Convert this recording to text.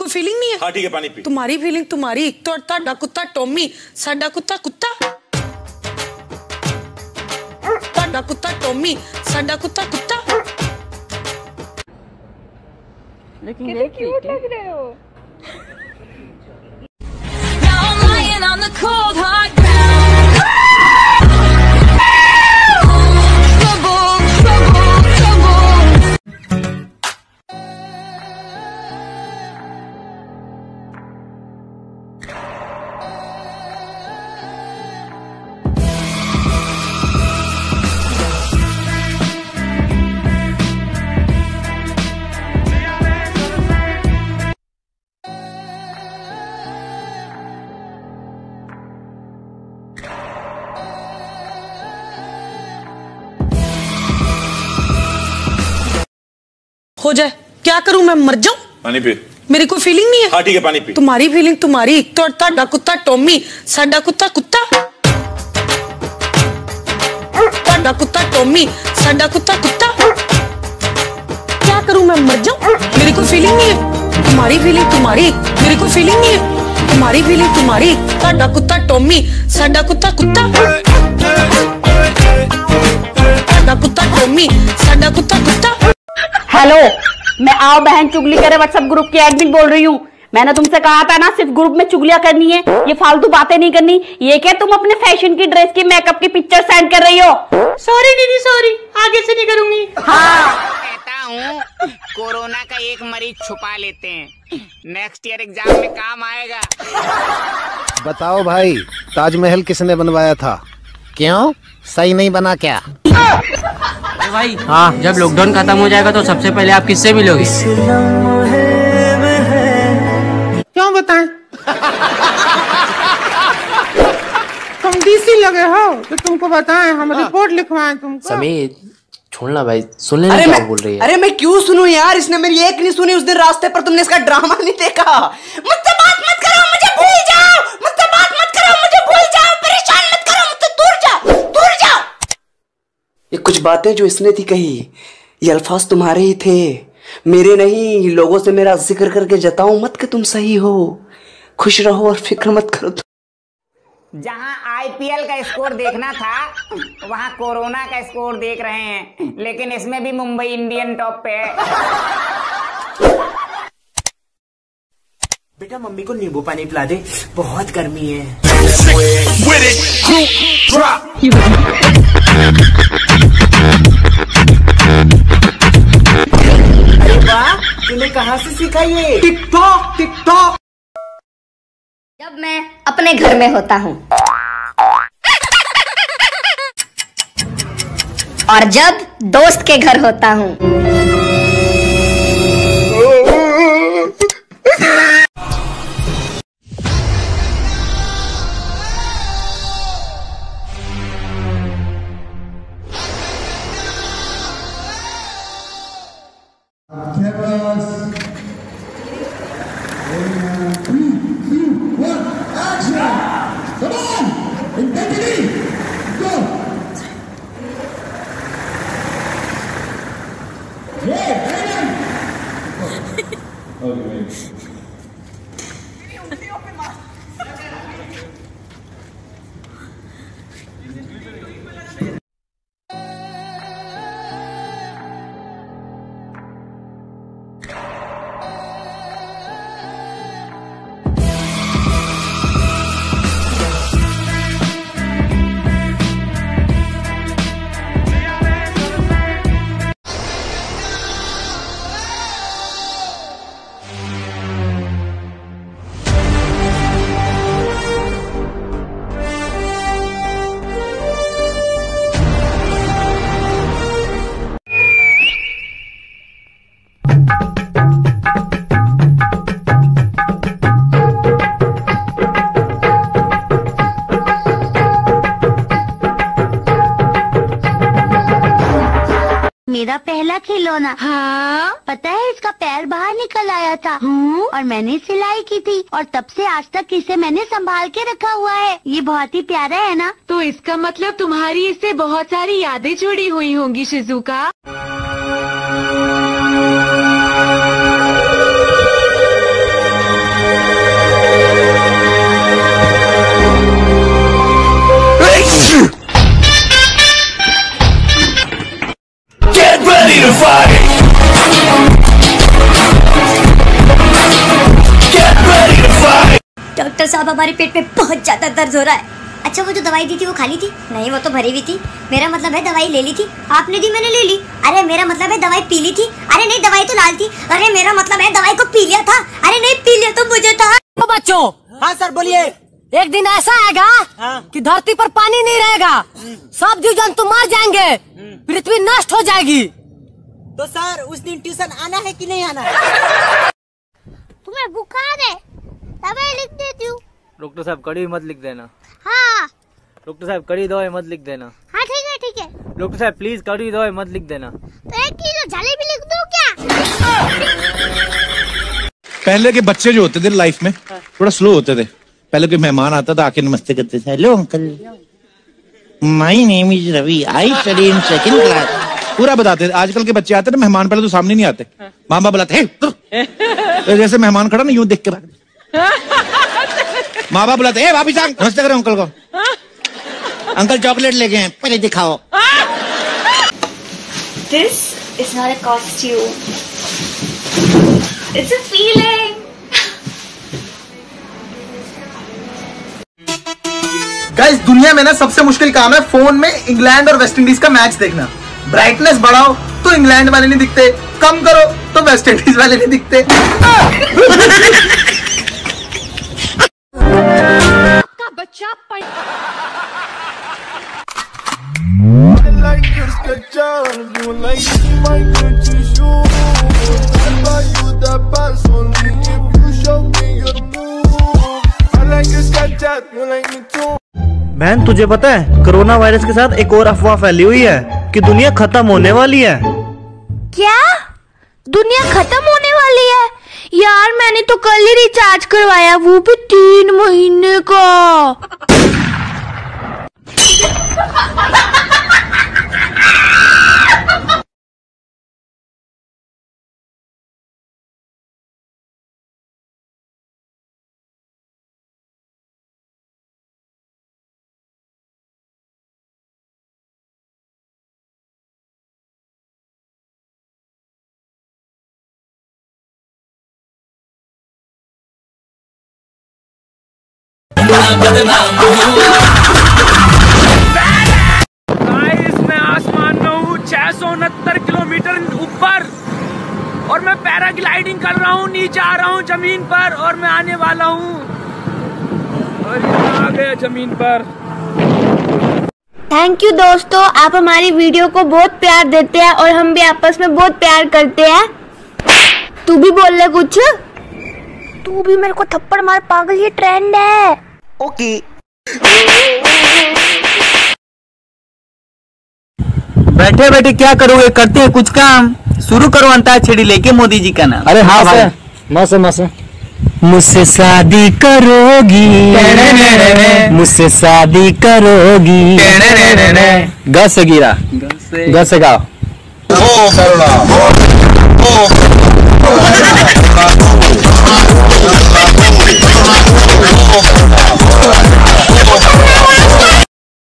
कोई फीलिंग नहीं है हाँ ठीक है पानी पी तुम्हारी फीलिंग तुम्हारी तो ਤੁਹਾਡਾ ਕੁੱਤਾ ਟੋਮੀ ਸਾਡਾ ਕੁੱਤਾ ਕੁੱਤਾ ਤੁਹਾਡਾ ਕੁੱਤਾ ਟੋਮੀ ਸਾਡਾ ਕੁੱਤਾ ਕੁੱਤਾ कितने क्यूट लग रहे हो हो जाए क्या करूं मैं मर जाऊं पानी पी मेरी कोई फीलिंग नहीं है हाँ ठीक है पानी पी तुम्हारी फीलिंग तुम्हारी तो ਤੁਹਾਡਾ ਕੁੱਤਾ ਟੋਮੀ ਸਾਡਾ ਕੁੱਤਾ ਕੁੱਤਾ ਤੁਹਾਡਾ ਕੁੱਤਾ ਟੋਮੀ ਸਾਡਾ ਕੁੱਤਾ ਕੁੱਤਾ क्या करूं मैं मर जाऊं मेरी कोई फीलिंग नहीं है तुम्हारी फीलिंग तुम्हारी मेरी कोई फीलिंग नहीं है तुम्हारी फीलिंग तुम्हारी ਤੁਹਾਡਾ ਕੁੱਤਾ ਟੋਮੀ ਸਾਡਾ ਕੁੱਤਾ ਕੁੱਤਾ ਤੁਹਾਡਾ ਕੁੱਤਾ ਟੋਮੀ ਸਾਡਾ ਕੁੱਤਾ ਕੁੱਤਾ हेलो मैं आओ बहन चुगली करे व्हाट्सएप ग्रुप की एडमिन बोल रही हूँ। मैंने तुमसे कहा था ना सिर्फ़ ग्रुप में चुगलियाँ करनी है। ये फालतू बातें नहीं करनी। ये क्या तुम अपने फ़ैशन की ड्रेस की मेकअप की पिक्चर सेंड कर रही हो? सॉरी दीदी सॉरी आगे से नहीं करूँगी। हाँ। कहता हूँ कोरोना का एक मरीज़ छुपा लेते हैं। नेक्स्ट ईयर एग्ज़ाम में काम आएगा। बताओ भाई ताजमहल किसने बनवाया था? क्यों? सही नहीं बना क्या? भाई हाँ जब लॉकडाउन खत्म हो जाएगा तो सबसे पहले आप किससे मिलोगे? क्यों बताएँ? तुम डीसी लगे हो तो तुमको बताएँ हम रिपोर्ट लिखवाएँ तुमको। समीर छोड़ना भाई सुन लेना अरे क्या मैं बोल रही है? अरे मैं क्यों सुनूं यार? इसने मेरी एक नहीं सुनी उस दिन रास्ते पर तुमने इसका ड्रामा नहीं देखा। मुझसे बात मत करो मुझे भूल जाओ मुझसे बात मत करो मुझे भूल जाओ परेशान मत करो मुझसे दूर जाओ दूर जाओ ये कुछ बातें जो इसने थी कही ये अल्फाज तुम्हारे ही थे। मेरे नहीं लोगों से मेरा ज़िक्र करके जताऊं मत कि तुम सही हो। खुश रहो और फ़िक्र मत करो जहाँ आईपीएल का स्कोर देखना था वहाँ कोरोना का स्कोर देख रहे हैं लेकिन इसमें भी मुंबई इंडियन टॉप पे है। बेटा मम्मी को नींबू पानी पिला दे बहुत गर्मी है। तूने कहाँ से सीखा ये? TikTok TikTok. जब मैं अपने घर में होता हूँ। और जब दोस्त के घर होता हूँ। मेरा पहला खिलौना। हाँ? पता है इसका पैर बाहर निकल आया था। और मैंने सिलाई की थी। और तब से आज तक इसे मैंने संभाल के रखा हुआ है। ये बहुत ही प्यारा है ना? तो इसका मतलब तुम्हारी इससे बहुत सारी यादें जुड़ी हुई होंगी शिजुका। डॉक्टर साहब हमारे पेट में बहुत ज़्यादा दर्द हो रहा है। अच्छा वो जो दवाई दी थी वो खाली थी? नहीं वो तो भरी हुई थी। मेरा मतलब है दवाई ले ली थी। आपने दी मैंने ले ली। अरे मेरा मतलब है दवाई पी ली थी। अरे नहीं दवाई तो लाल थी। अरे मेरा मतलब है दवाई को पी लिया था। अरे नहीं पी लिया तो मुझे था। बच्चों हाँ सर बोलिए। एक दिन ऐसा आएगा कि धरती पर पानी नहीं रहेगा। सब जीव जंतु मर जाएँगे। पृथ्वी नष्ट हो जाएगी। तो सर उस दिन ट्यूशन आना है कि नहीं आना है? तुम्हें बुखार है? दवाई लिख देती हूँ। डॉक्टर साहब कड़ी मत लिख देना। हाँ। डॉक्टर साहब कड़ी दवाई मत लिख देना। हाँ ठीक है ठीक है। डॉक्टर साहब प्लीज़ कड़ी दवाई मत लिख देना। तो एक किलो जलेबी लिख दूँ क्या? पहले के बच्चे जो होते थे लाइफ में थोड़ा स्लो होते थे। पहले कोई मेहमान आता था आके नमस्ते करते थे। Hello uncle my name is Ravi I study in second class पूरा बताते थे। आजकल के बच्चे आते ना मेहमान पहले तो सामने नहीं आते। माँ बाप बुलाते "हे, तो जैसे मेहमान खड़ा ना यूँ देख के भाग माँ बाप बुलाते "हे, वापिस आ नमस्ते करो अंकल को। अंकल चॉकलेट लेके हैं पहले दिखाओ। This is not a costume. It's a feeling. Guys दुनिया में ना सबसे मुश्किल काम है फ़ोन में इंग्लैंड और वेस्ट इंडीज का मैच देखना। ब्राइटनेस बढ़ाओ तो इंग्लैंड वाले नहीं दिखते। कम करो तो वेस्ट इंडीज वाले नहीं दिखते। बहन तुझे पता है कोरोना वायरस के साथ एक और अफवाह फैली हुई है कि दुनिया खत्म होने वाली है। क्या? दुनिया खत्म होने वाली है? यार मैंने तो कल ही रिचार्ज करवाया वो भी तीन महीने का। गाइस मैं आसमान में हूँ छह सौ उनहत्तर किलोमीटर ऊपर। और मैं पैराग्लाइडिंग कर रहा हूँ नीचे आ रहा हूँ ज़मीन पर और मैं आने वाला हूँ। और आ गया ज़मीन पर। थैंक यू दोस्तों। आप हमारी वीडियो को बहुत प्यार देते हैं और हम भी आपस में बहुत प्यार करते हैं। तू भी बोल ले कुछ। तू भी मेरे को थप्पड़ मार पागल ये ट्रेंड है। ओके। बैठे बैठे क्या करोगे? करते हैं कुछ काम। शुरू करो अंताक्षरी लेके मोदी जी का नाम। अरे हाँ भाई मस्त मस्त मुझसे शादी करोगी। मुझसे शादी करोगी। ग से गिरा। ग से गाओ। Oh,